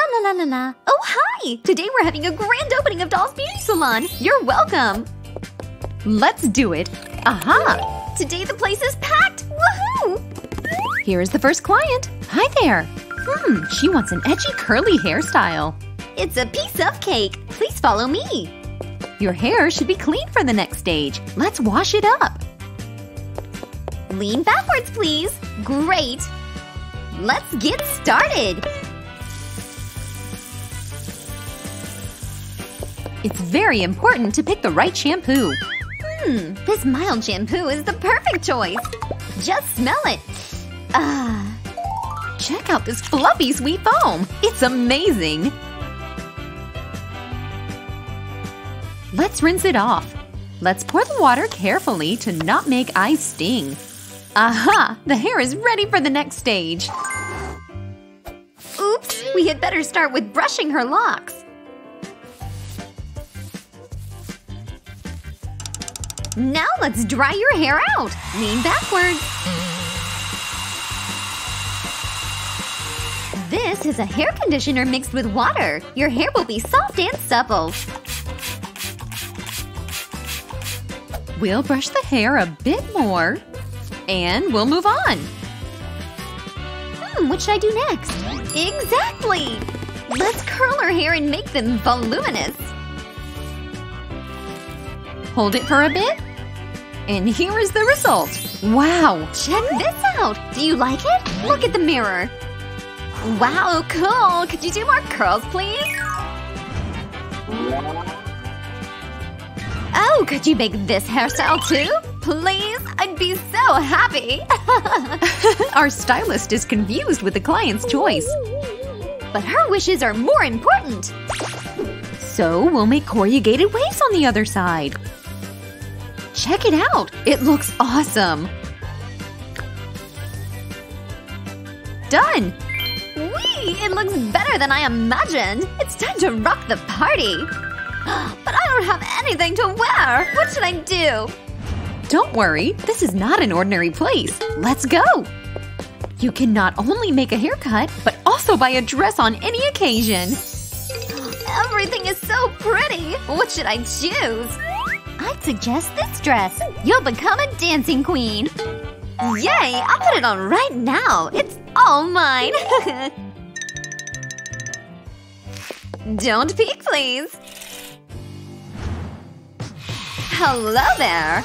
La la la la la. Oh, hi! Today we're having a grand opening of Doll's Beauty Salon. You're welcome. Let's do it. Aha! Today the place is packed. Woohoo! Here is the first client. Hi there. Hmm, she wants an edgy curly hairstyle. It's a piece of cake. Please follow me. Your hair should be clean for the next stage. Let's wash it up. Lean backwards, please. Great. Let's get started. It's very important to pick the right shampoo. Hmm, this mild shampoo is the perfect choice. Just smell it. Ah. Check out this fluffy sweet foam. It's amazing. Let's rinse it off. Let's pour the water carefully to not make eyes sting. Aha! The hair is ready for the next stage. Oops! We had better start with brushing her locks. Now let's dry your hair out. Lean backwards. This is a hair conditioner mixed with water. Your hair will be soft and supple. We'll brush the hair a bit more. And we'll move on. Hmm, what should I do next? Exactly! Let's curl her hair and make them voluminous. Hold it for a bit. And here is the result. Wow! Check this out! Do you like it? Look at the mirror. Wow, cool! Could you do more curls, please? Oh, could you make this hairstyle too? Please? I'd be so happy! Our stylist is confused with the client's choice. But her wishes are more important! So we'll make corrugated waves on the other side. Check it out! It looks awesome! Done! Whee! It looks better than I imagined! It's time to rock the party! But I don't have anything to wear! What should I do? Don't worry, this is not an ordinary place. Let's go! You can not only make a haircut, but also buy a dress on any occasion. Everything is so pretty! What should I choose? Suggest this dress. You'll become a dancing queen. Yay! I'll put it on right now. It's all mine. Don't peek, please. Hello there.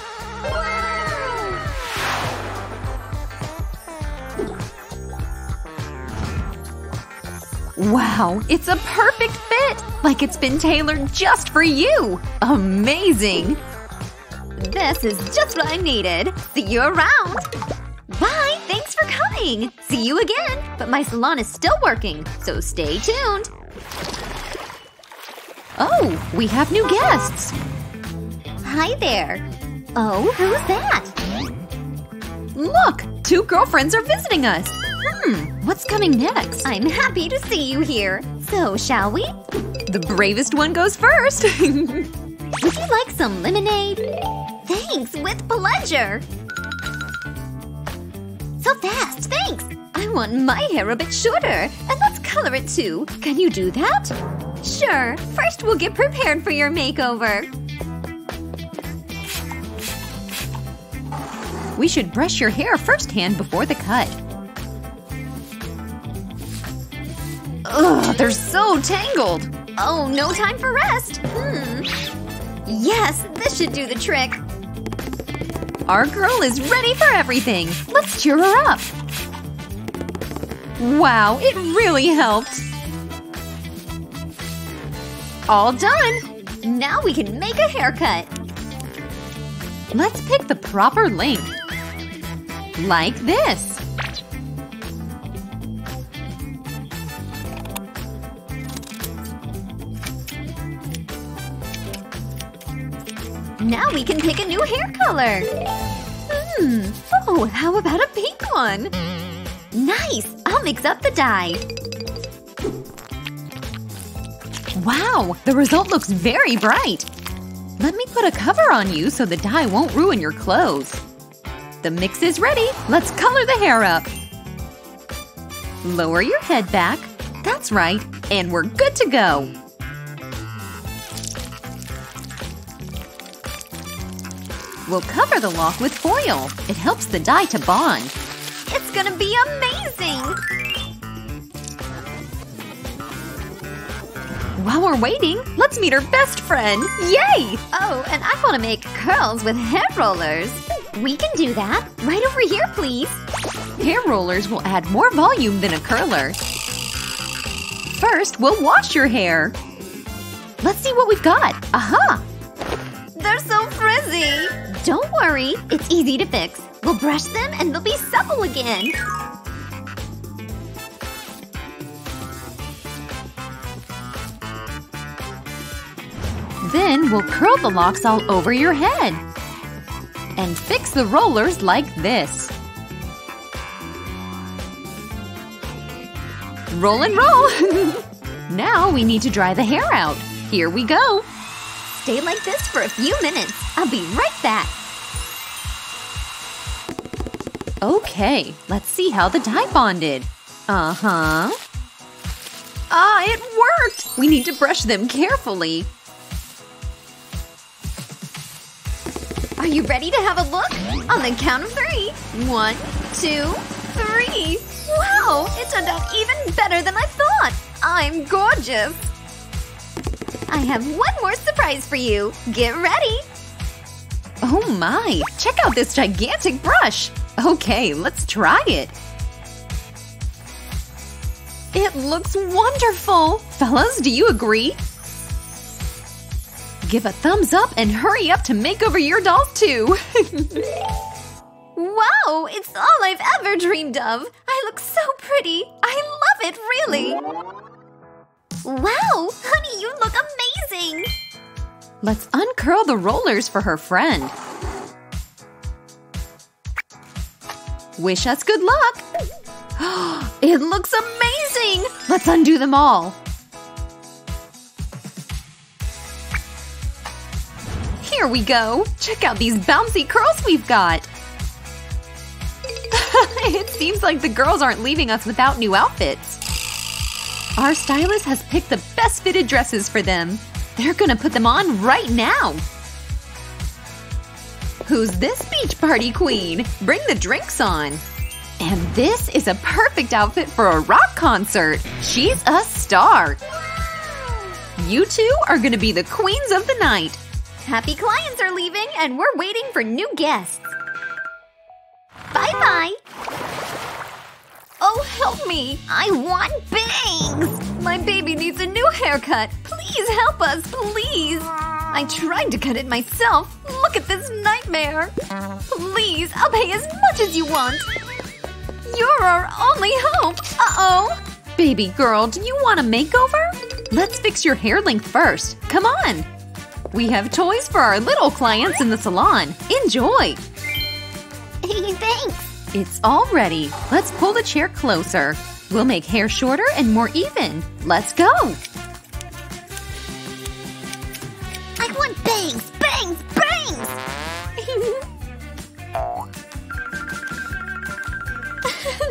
Wow, it's a perfect fit! Like it's been tailored just for you! Amazing! This is just what I needed. See you around! Bye! Thanks for coming! See you again! But my salon is still working, so stay tuned! Oh, we have new guests! Hi there! Oh, who's that? Look! Two girlfriends are visiting us! Hmm, what's coming next? I'm happy to see you here. So, shall we? The bravest one goes first! Would you like some lemonade? Thanks, with pleasure! So fast, thanks! I want my hair a bit shorter, and let's color it too. Can you do that? Sure. First we'll get prepared for your makeover. We should brush your hair firsthand before the cut. Ugh, they're so tangled! Oh, no time for rest! Hmm. Yes, this should do the trick. Our girl is ready for everything! Let's cheer her up! Wow, it really helped! All done! Now we can make a haircut! Let's pick the proper length. Like this. Now we can pick a new hair color! Hmm. Oh, how about a pink one? Nice! I'll mix up the dye. Wow, the result looks very bright! Let me put a cover on you so the dye won't ruin your clothes. The mix is ready. Let's color the hair up. Lower your head back. That's right. And we're good to go. We'll cover the lock with foil. It helps the dye to bond. It's gonna be amazing! While we're waiting, let's meet our best friend! Yay! Oh, and I want to make curls with hair rollers. We can do that. Right over here, please. Hair rollers will add more volume than a curler. First, we'll wash your hair. Let's see what we've got. Aha! They're so frizzy! Don't worry, it's easy to fix. We'll brush them and they'll be supple again. Then we'll curl the locks all over your head. And fix the rollers like this. Roll and roll! now we need to dry the hair out. Here we go. Stay like this for a few minutes. I'll be right back. Okay, let's see how the dye bonded. Uh-huh. Ah, it worked! We need to brush them carefully. Are you ready to have a look? On the count of three. One, two, three. Wow, it turned out even better than I thought. I'm gorgeous. I have one more surprise for you. Get ready. Oh my! Check out this gigantic brush! Okay, let's try it. It looks wonderful! Fellas, do you agree? Give a thumbs up and hurry up to make over your dolls too! wow, it's all I've ever dreamed of! I look so pretty! I love it, really! Wow, honey, you look amazing! Let's uncurl the rollers for her friend. Wish us good luck! it looks amazing! Let's undo them all! Here we go! Check out these bouncy curls we've got! it seems like the girls aren't leaving us without new outfits. Our stylist has picked the best fitted dresses for them. They're gonna put them on right now! Who's this beach party queen? Bring the drinks on! And this is a perfect outfit for a rock concert! She's a star! You two are gonna be the queens of the night! Happy clients are leaving and we're waiting for new guests. Bye-bye! Help me! I want bangs! My baby needs a new haircut! Please help us, please! I tried to cut it myself. Look at this nightmare! Please, I'll pay as much as you want! You're our only hope! Uh-oh! Baby girl, do you want a makeover? Let's fix your hair length first. Come on! We have toys for our little clients in the salon. Enjoy! Thanks! It's all ready. Let's pull the chair closer. We'll make hair shorter and more even. Let's go! I want bangs! Bangs! Bangs!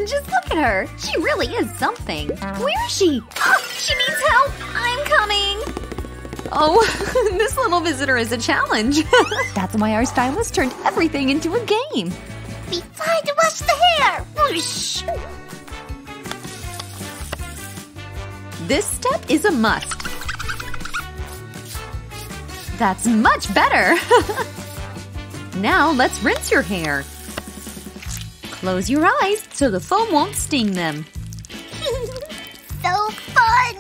Just look at her. She really is something. Where is she? Oh, she needs help! I'm coming! Oh, this little visitor is a challenge. That's why our stylist turned everything into a game. Be Whoosh! This step is a must. That's much better! now let's rinse your hair. Close your eyes so the foam won't sting them. so fun!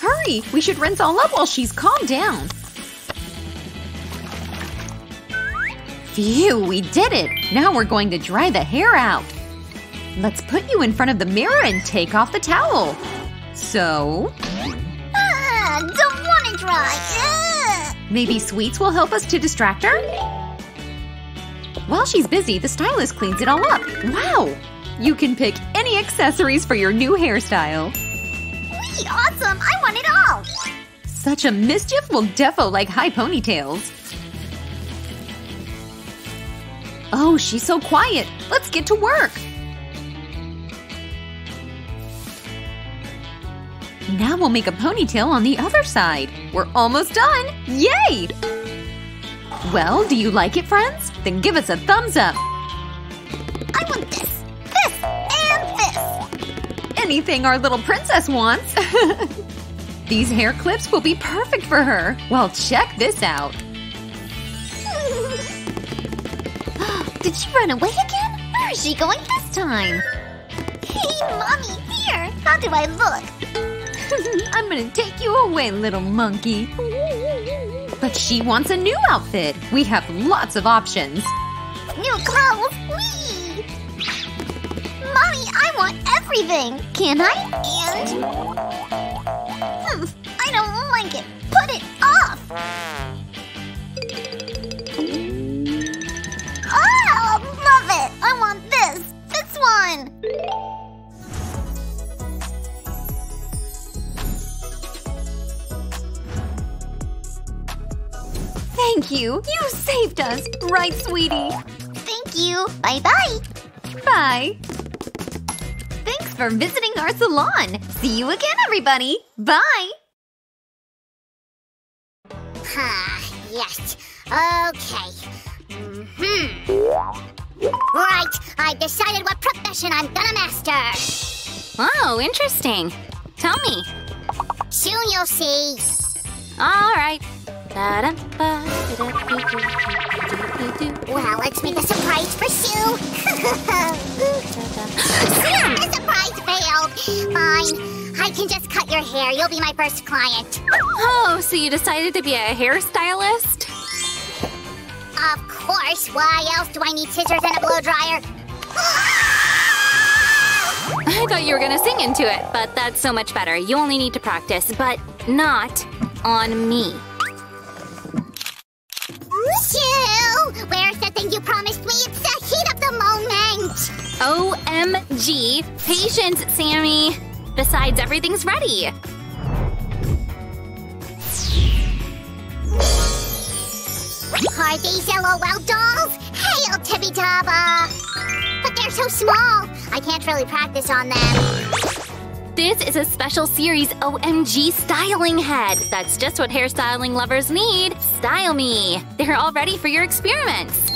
Hurry! We should rinse all up while she's calmed down. Phew, we did it! Now we're going to dry the hair out. Let's put you in front of the mirror and take off the towel. So… Ah, don't want to dry. Ugh. Maybe sweets will help us to distract her? While she's busy, the stylist cleans it all up. Wow! You can pick any accessories for your new hairstyle. Wee, awesome! I want it all! Such a mischief will defo like high ponytails. Oh, she's so quiet. Let's get to work. Now we'll make a ponytail on the other side. We're almost done! Yay! Well, do you like it, friends? Then give us a thumbs up! I want this, this, and this! Anything our little princess wants! These hair clips will be perfect for her! Well, check this out! Did she run away again? Where is she going this time? Hey, Mommy, here! How do I look? I'm gonna take you away, little monkey. But she wants a new outfit. We have lots of options. New clothes! Whee! Mommy, I want everything! Can I? And… you. Saved us. Right, sweetie? Thank you. Bye-bye. Bye. Thanks for visiting our salon. See you again, everybody. Bye. Ah, yes. Okay. hmm Right, I've decided what profession I'm gonna master. Oh, interesting. Tell me. Soon you'll see. All right. Well, let's make a surprise for Sue. Sue, the surprise failed. Fine. I can just cut your hair. You'll be my first client. Oh, so you decided to be a hairstylist? Of course. Why else do I need scissors and a blow dryer? I thought you were gonna sing into it, but that's so much better. You only need to practice, but not on me. OMG. Patience, Sammy. Besides, everything's ready. Are these LOL dolls? Hail Tippy Taba! But they're so small. I can't really practice on them. This is a special series OMG styling head. That's just what hairstyling lovers need. Style me. They're all ready for your experiments.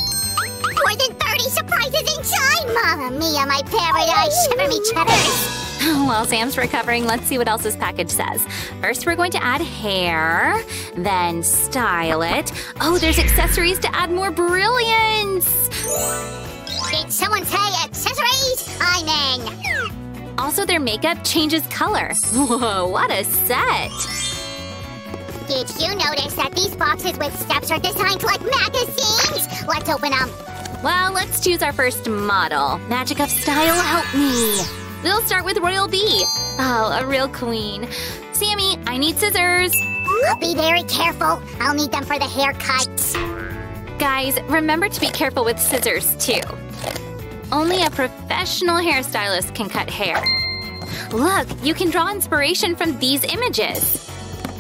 More than 30 surprises inside! Mamma mia, my paradise! Shiver me cheddars! While Sam's recovering, let's see what else this package says. First, we're going to add hair, then style it. Oh, there's accessories to add more brilliance! Did someone say accessories? I'm in. Also, their makeup changes color. Whoa, what a set! Did you notice that these boxes with steps are designed like magazines? Let's open them. Well, let's choose our first model. Magic of style, help me! We'll start with Royal Bee. Oh, a real queen. Sammy, I need scissors. I'll be very careful. I'll need them for the haircut. Guys, remember to be careful with scissors, too. Only a professional hairstylist can cut hair. Look, you can draw inspiration from these images.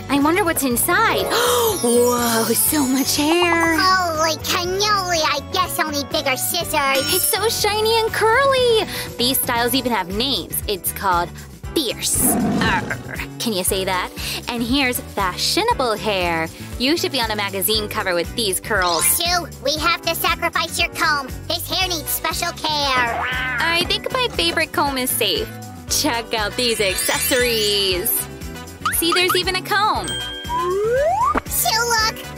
I wonder what's inside. Whoa, so much hair. Holy cannoli, I guess I'll need bigger scissors. It's so shiny and curly. These styles even have names. It's called fierce. Arr. Can you say that? And here's fashionable hair. You should be on a magazine cover with these curls. Sue, we have to sacrifice your comb. This hair needs special care. I think my favorite comb is safe. Check out these accessories. See, there's even a comb. Look!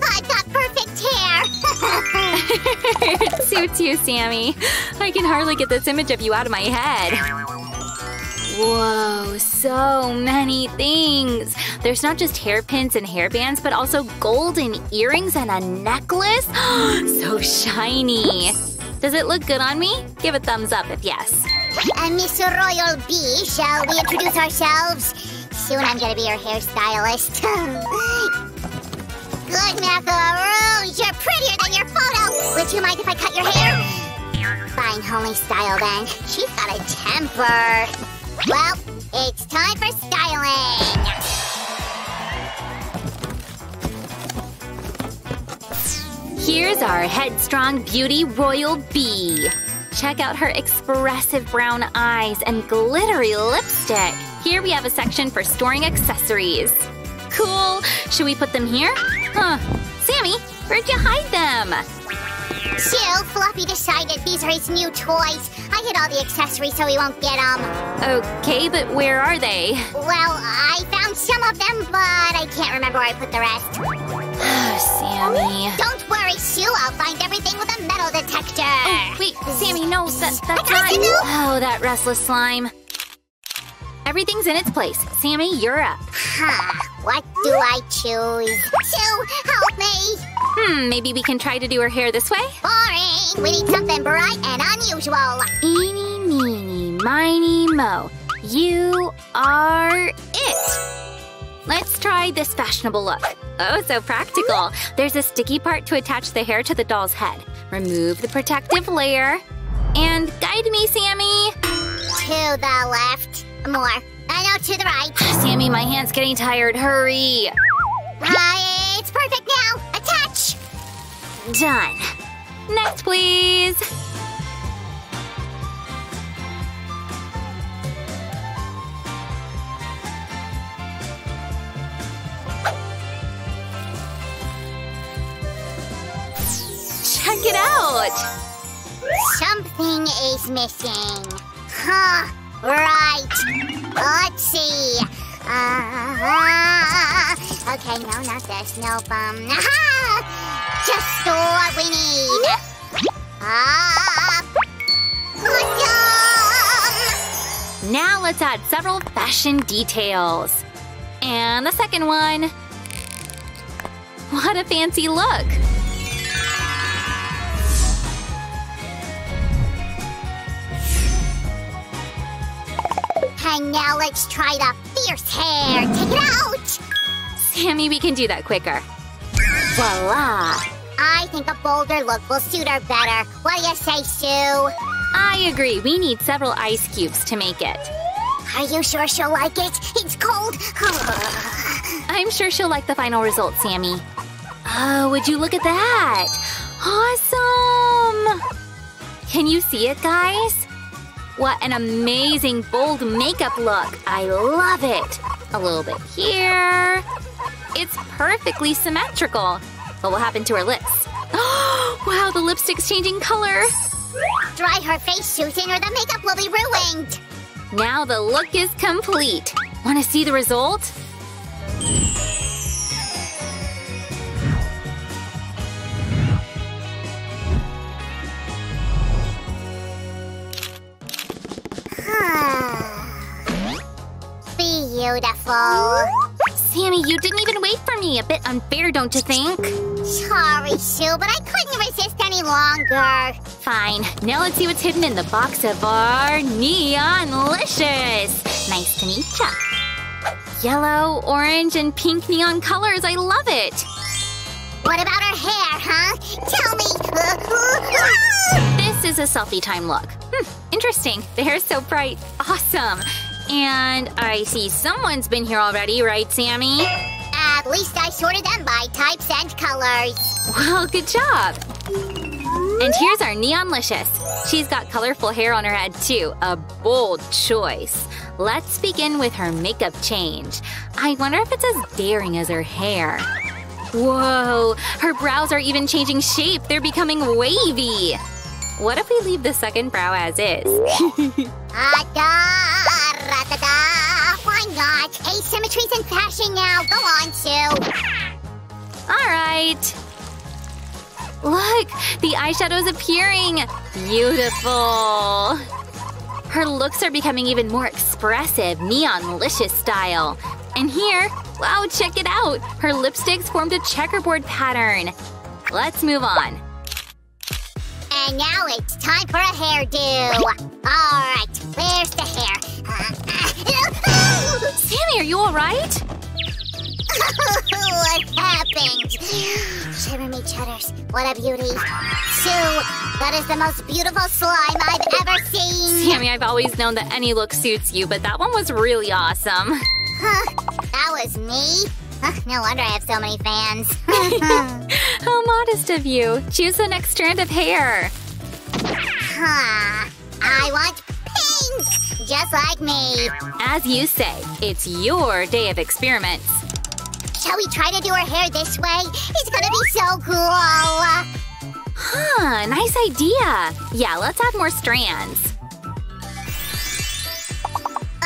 I've got perfect hair! it suits you, Sammy. I can hardly get this image of you out of my head. Whoa, so many things. There's not just hairpins and hairbands, but also golden earrings and a necklace. so shiny. Does it look good on me? Give a thumbs up if yes. and Mr. Royal Bee, shall we introduce ourselves? Soon I'm gonna be your hairstylist. Good macaroons, you're prettier than your photo. Would you mind if I cut your hair? Fine, homely style then. She's got a temper. Well, it's time for styling. Here's our headstrong beauty Royal Bee. Check out her expressive brown eyes and glittery lipstick. Here we have a section for storing accessories. Cool. Should we put them here? Huh. Sammy, where'd you hide them? Chill, Fluffy decided these are his new toys. I hid all the accessories so he won't get them. Okay, but where are they? Well, I found some of them, but I can't remember where I put the rest. Sammy. Don't worry, Sue. I'll find everything with a metal detector. Oh, wait, Sammy, no, that, that's not. do- Oh, that restless slime. Everything's in its place. Sammy, you're up. Huh. What do I choose? Sue, help me. Hmm, maybe we can try to do her hair this way? Boring. We need something bright and unusual. Eeny, meeny, miny, mo. You are it. Let's try this fashionable look. Oh, so practical. There's a sticky part to attach the hair to the doll's head. Remove the protective layer. And guide me, Sammy. To the left. More. I know, to the right. Sammy, my hand's getting tired. Hurry. It's perfect now. Attach. Done. Next, please. It. Something is missing. Huh. Right. Let's see. Uh, okay, no, not this. Nope. Um, aha! Just what we need. Up. Awesome! Now let's add several fashion details. And the second one. What a fancy look! And now let's try the fierce hair. Take it out. Sammy, we can do that quicker. Voila! I think a bolder look will suit her better. What do you say, Sue? I agree, we need several ice cubes to make it. Are you sure she'll like it? It's cold. I'm sure she'll like the final result, Sammy. Oh, would you look at that? Awesome! Can you see it, guys? What an amazing, bold makeup look. I love it. A little bit here. It's perfectly symmetrical. What will happen to her lips? wow, the lipstick's changing color. Dry her face, Susan, or the makeup will be ruined. Now the look is complete. Want to see the result? Beautiful. Sammy, you didn't even wait for me. A bit unfair, don't you think? Sorry, Sue, but I couldn't resist any longer. Fine. Now let's see what's hidden in the box of our Neonlicious. Nice to meet ya. Yellow, orange, and pink neon colors. I love it. What about her hair, huh? Tell me. This is a selfie time look. Hmm, interesting. The hair's so bright. Awesome. And I see someone's been here already, right, Sammy? At least I sorted them by types and colors. Well, good job. And here's our Neonlicious. She's got colorful hair on her head, too. A bold choice. Let's begin with her makeup change. I wonder if it's as daring as her hair. Whoa, her brows are even changing shape. They're becoming wavy. What if we leave the second brow as is? Ah, Why not? Asymmetries in fashion now. Go on, Sue. All right. Look, the eyeshadow's appearing. Beautiful. Her looks are becoming even more expressive, neon-licious style. And here, wow, check it out. Her lipsticks formed a checkerboard pattern. Let's move on. And now it's time for a hairdo. All right, where's the hair? Sammy, are you all right? what happened? Me cheddars, what a beauty. Sue, that is the most beautiful slime I've ever seen. Sammy, I've always known that any look suits you, but that one was really awesome. Huh, that was me? Huh, no wonder I have so many fans. How modest of you. Choose the next strand of hair. huh, I want pink. Just like me. As you say, it's your day of experiments. Shall we try to do her hair this way? It's gonna be so cool. Huh, nice idea. Yeah, let's add more strands.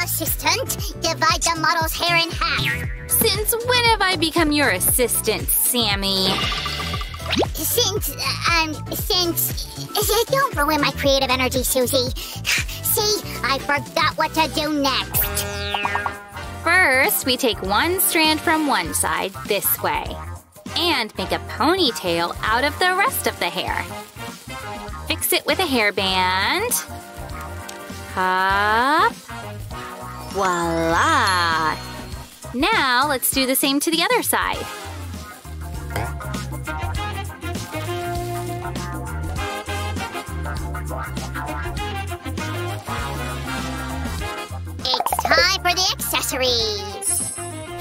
Assistant, divide the model's hair in half. Since when have I become your assistant, Sammy? Since, um, since... Don't ruin my creative energy, Susie. See, I forgot what to do next. First, we take one strand from one side, this way, and make a ponytail out of the rest of the hair. Fix it with a hairband. Up. Voila! Now, let's do the same to the other side. For the accessories.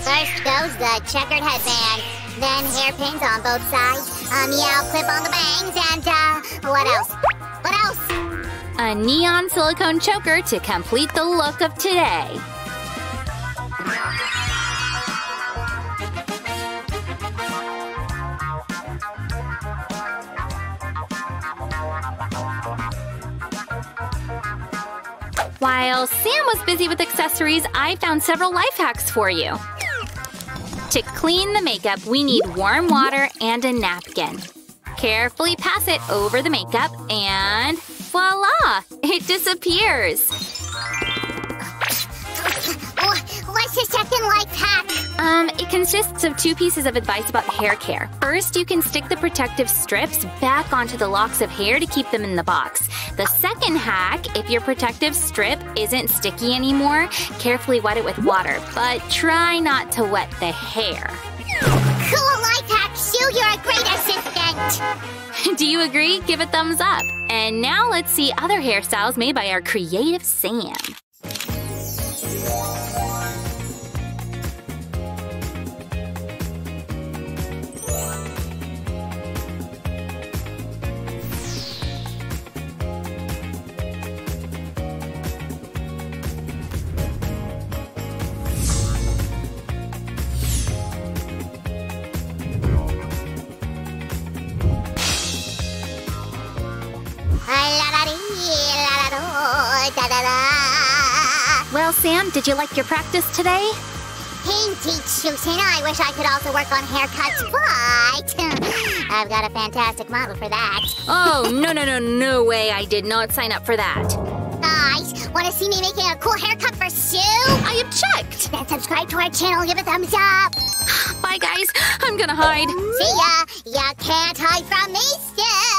First goes the checkered headband, then hairpins on both sides, a meow clip on the bangs, and, uh, what else? What else? A neon silicone choker to complete the look of today. While Sam was busy with accessories, I found several life hacks for you. To clean the makeup, we need warm water and a napkin. Carefully pass it over the makeup and voila! It disappears. What's the second life hack? Um, it consists of two pieces of advice about hair care. First, you can stick the protective strips back onto the locks of hair to keep them in the box. The second hack, if your protective strip isn't sticky anymore, carefully wet it with water, but try not to wet the hair. Cool life hack, Sue, you're a great assistant. Do you agree? Give a thumbs up. And now let's see other hairstyles made by our creative Sam. Well, Sam, did you like your practice today? Painty Susan, I wish I could also work on haircuts, but I've got a fantastic model for that. Oh, no, no, no, no way. I did not sign up for that. Guys, want to see me making a cool haircut for Sue? I object. Then subscribe to our channel, give a thumbs up. Bye, guys. I'm gonna hide. See ya. You can't hide from me, Sue.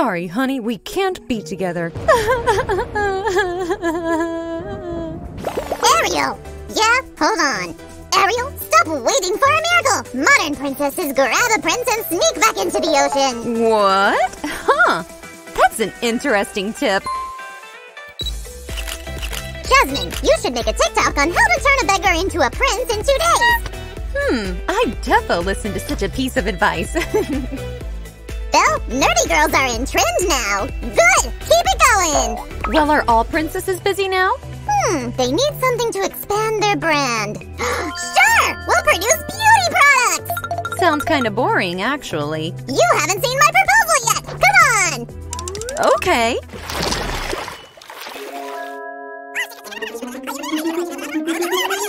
Sorry, honey, we can't be together. Ariel! Yeah, hold on. Ariel, stop waiting for a miracle! Modern princesses grab a prince and sneak back into the ocean. What? Huh. That's an interesting tip. Jasmine, you should make a TikTok on how to turn a beggar into a prince in two days. Hmm, I defo listen to such a piece of advice. Well, nerdy girls are in trend now. Good! Keep it going! well, are all princesses busy now? Hmm, they need something to expand their brand. sure! We'll produce beauty products! Sounds kind of boring, actually. You haven't seen my proposal yet! Come on! Okay.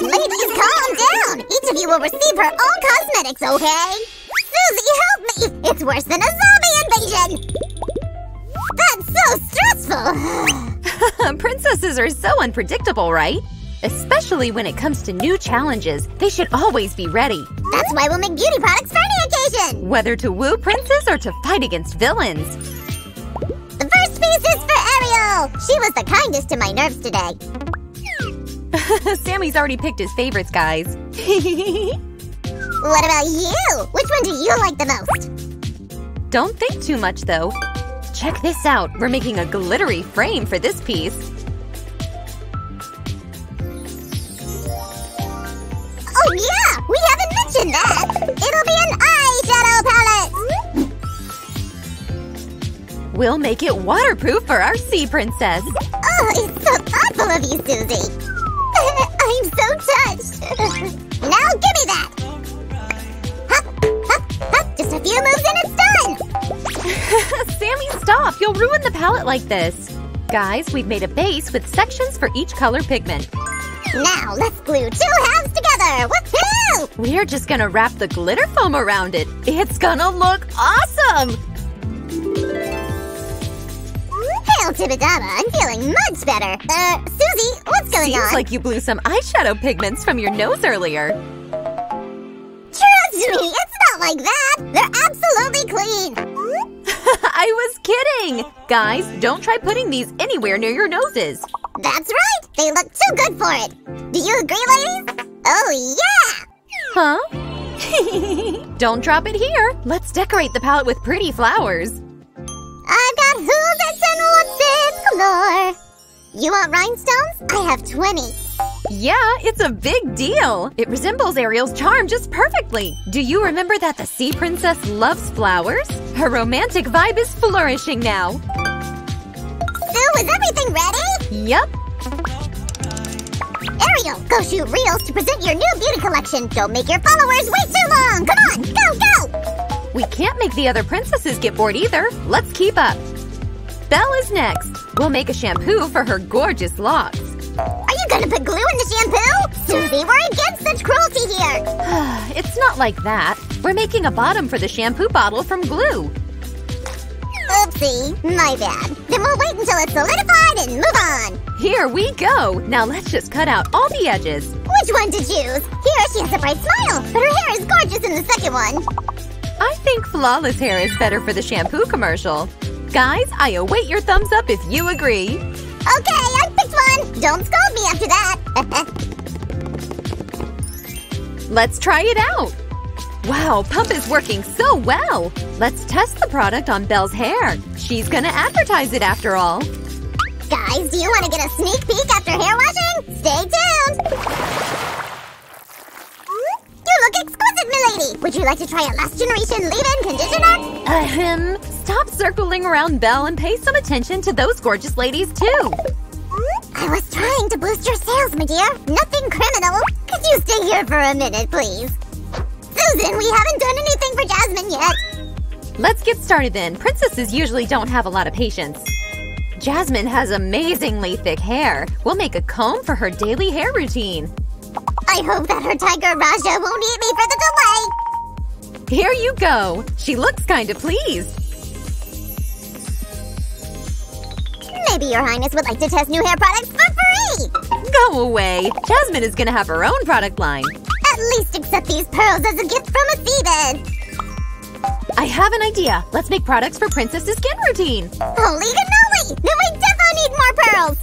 Ladies, calm down! Each of you will receive her own cosmetics, okay? Susie, help me! It's worse than a zombie invasion! That's so stressful! Princesses are so unpredictable, right? Especially when it comes to new challenges, they should always be ready. That's why we'll make beauty products for any occasion! Whether to woo princes or to fight against villains. The first piece is for Ariel! She was the kindest to my nerves today. Sammy's already picked his favorites, guys. What about you? Which one do you like the most? Don't think too much, though. Check this out, we're making a glittery frame for this piece. Oh yeah, we haven't mentioned that. It'll be an eyeshadow palette. We'll make it waterproof for our sea princess. Oh, it's so thoughtful of you, Susie. I'm so touched. now give me that. Hop, hop, hop. Just a few moves in Sammy, stop! You'll ruin the palette like this. Guys, we've made a base with sections for each color pigment. Now let's glue two halves together. Woohoo! We're just gonna wrap the glitter foam around it. It's gonna look awesome! Hail Tibidaba, I'm feeling much better. Uh, Susie, what's going on? Seems like you blew some eyeshadow pigments from your nose earlier. Trust me, it's not like that. They're absolutely clean. Kidding! Guys, don't try putting these anywhere near your noses. That's right. They look too good for it. Do you agree, ladies? Oh, yeah! Huh? don't drop it here. Let's decorate the palette with pretty flowers. I've got hooves and what's galore. You want rhinestones? I have 20. Yeah, it's a big deal. It resembles Ariel's charm just perfectly. Do you remember that the sea princess loves flowers? Her romantic vibe is flourishing now. Sue, is everything ready? Yep. Ariel, go shoot reels to present your new beauty collection. Don't make your followers wait too long. Come on, go, go! We can't make the other princesses get bored either. Let's keep up. Belle is next. We'll make a shampoo for her gorgeous locks. Are you gonna put glue in the shampoo? Susie, we're against such cruelty here. it's not like that. We're making a bottom for the shampoo bottle from glue. Oopsie, my bad. Then we'll wait until it's solidified and move on. Here we go. Now let's just cut out all the edges. Which one to choose? Here, she has a bright smile, but her hair is gorgeous in the second one. I think flawless hair is better for the shampoo commercial. Guys, I await your thumbs up if you agree. Okay, Picked one. Don't scold me after that. Let's try it out. Wow, Pump is working so well. Let's test the product on Belle's hair. She's gonna advertise it after all. Guys, do you want to get a sneak peek after hair washing? Stay tuned. You look exquisite, milady. Would you like to try a last generation leave-in conditioner? Ahem. Stop circling around Belle and pay some attention to those gorgeous ladies too. I was trying to boost your sales, my dear. Nothing criminal. Could you stay here for a minute, please? Susan, we haven't done anything for Jasmine yet. Let's get started then. Princesses usually don't have a lot of patience. Jasmine has amazingly thick hair. We'll make a comb for her daily hair routine. I hope that her tiger Rajah won't eat me for the delay. Here you go. She looks kinda pleased. Maybe your highness would like to test new hair products for free. Go away. Jasmine is gonna have her own product line. At least accept these pearls as a gift from a Theban. I have an idea. Let's make products for Princess's skin routine. Holy cannoli! Then we definitely need more pearls.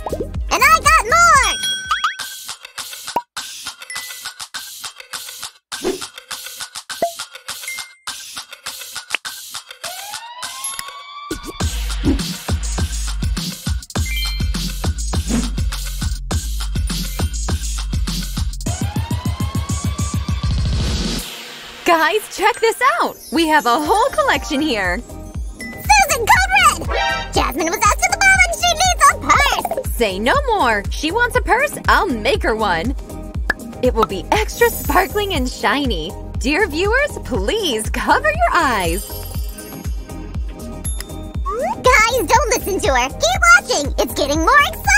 Guys, check this out. We have a whole collection here. Susan, code red. Jasmine was asked to the ball and she needs a purse. Say no more. She wants a purse, I'll make her one. It will be extra sparkling and shiny. Dear viewers, please cover your eyes. Guys, don't listen to her. Keep watching. It's getting more exciting.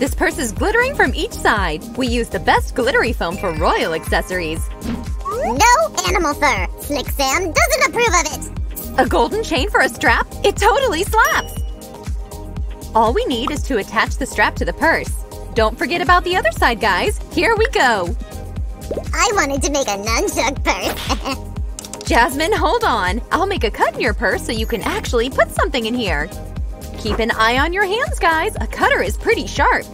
This purse is glittering from each side. We use the best glittery foam for royal accessories. No animal fur. Slick Sam doesn't approve of it. A golden chain for a strap? It totally slaps! All we need is to attach the strap to the purse. Don't forget about the other side, guys. Here we go. I wanted to make a nunchuck purse. Jasmine, hold on. I'll make a cut in your purse so you can actually put something in here. Keep an eye on your hands, guys. A cutter is pretty sharp.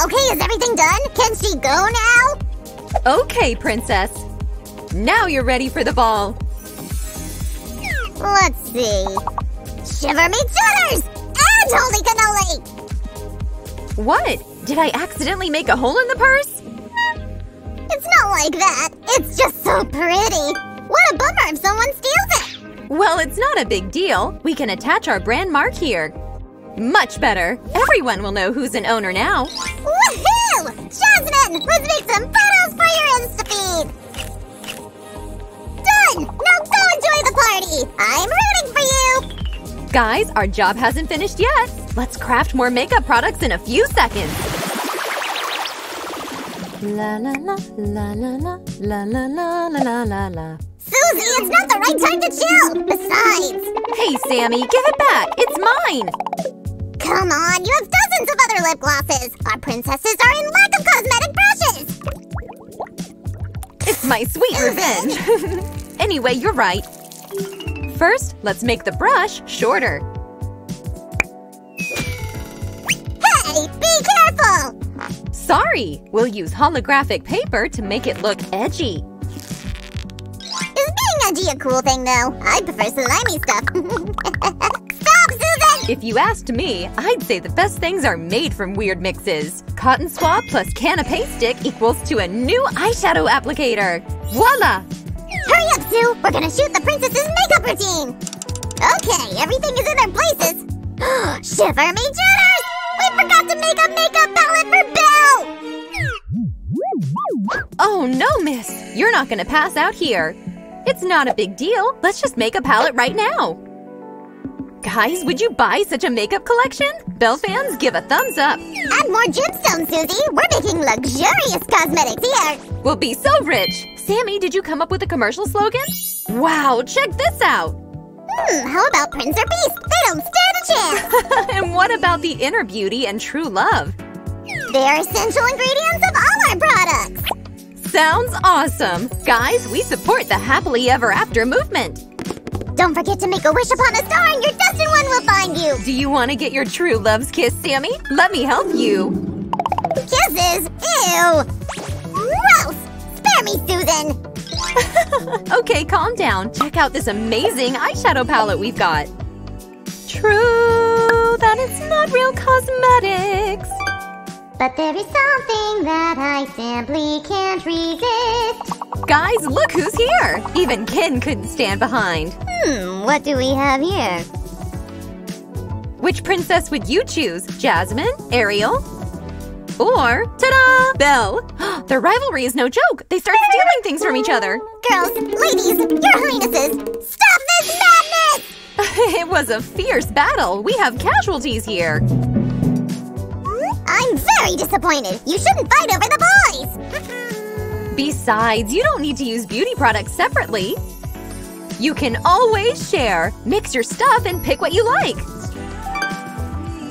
okay, is everything done? Can she go now? Okay, princess. Now you're ready for the ball. Let's see. Shiver me chitters! And holy cannoli! What? Did I accidentally make a hole in the purse? It's not like that. It's just so pretty. What a bummer if someone steals it. Well, it's not a big deal. We can attach our brand mark here. Much better. Everyone will know who's an owner now. Woohoo! Jasmine, let's make some photos for your Instafeed. Done! Now go enjoy the party. I'm rooting for you. Guys, our job hasn't finished yet. Let's craft more makeup products in a few seconds. La la la la la la la la la la la la. Susie, it's not the right time to chill. Besides, Hey, Sammy, give it back. It's mine. come on, you have dozens of other lip glosses. Our princesses are in lack of cosmetic brushes. It's my sweet revenge. anyway, you're right. First, let's make the brush shorter. Hey, be careful. Sorry, we'll use holographic paper to make it look edgy. Edgy a cool thing, though? I prefer slimy stuff. Stop, Susan! If you asked me, I'd say the best things are made from weird mixes. Cotton swab plus canapé stick equals to a new eyeshadow applicator. Voila! Hurry up, Sue! We're gonna shoot the princess's makeup routine! Okay, everything is in their places. Shiver me jitters! We forgot to make a makeup palette for Belle! Oh no, miss! You're not gonna pass out here. It's not a big deal. Let's just make a palette right now. Guys, would you buy such a makeup collection? Belle fans, give a thumbs up. Add more gemstones, Susie! We're making luxurious cosmetics here! We'll be so rich. Sammy, did you come up with a commercial slogan? Wow, check this out. Hmm, how about Prince or Beast? They don't stand a chance! and what about the inner beauty and true love? they are essential ingredients of all our products! Sounds awesome! Guys, we support the happily ever after movement. Don't forget to make a wish upon a star and your destined one will find you! Do you want to get your true love's kiss, Sammy? Let me help you. Kisses? Ew! Gross! Spare me, Susan! Okay, calm down. Check out this amazing eyeshadow palette we've got. True that it's not real cosmetics. But there is something that I simply can't resist. Guys, look who's here! Even Ken couldn't stand behind. Hmm, what do we have here? Which princess would you choose? Jasmine? Ariel? Or, ta-da, Belle! Their rivalry is no joke. They start stealing things from each other. Girls, ladies, your highnesses, stop this madness! it was a fierce battle. We have casualties here. I'm very disappointed. You shouldn't fight over the boys. Besides, you don't need to use beauty products separately. You can always share. Mix your stuff and pick what you like.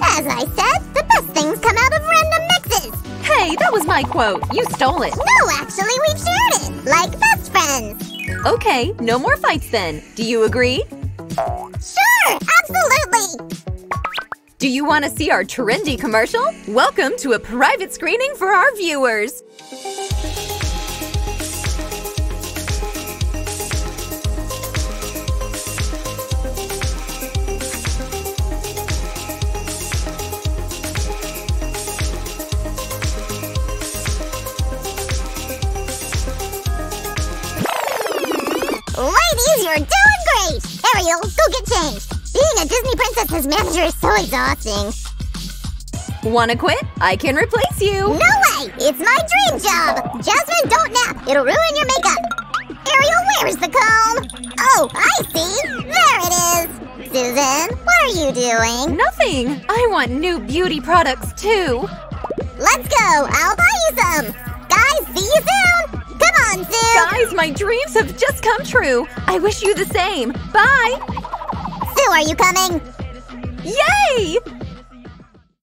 As I said, the best things come out of random mixes. Hey, that was my quote. You stole it. No, actually, we've shared it, like best friends. Okay, no more fights then. Do you agree? Sure, absolutely. Do you want to see our trendy commercial? Welcome to a private screening for our viewers. Ladies, you're doing great. Ariel, go get changed. Being a Disney princess's manager is so exhausting. Wanna quit? I can replace you. No way! It's my dream job! Jasmine, don't nap! It'll ruin your makeup! Ariel, where's the comb? Oh, I see! There it is! Susan, what are you doing? Nothing. I want new beauty products too. Let's go! I'll buy you some! Guys, see you soon! Come on, Sue! Guys, my dreams have just come true. I wish you the same. Bye. Sue, are you coming? Yay!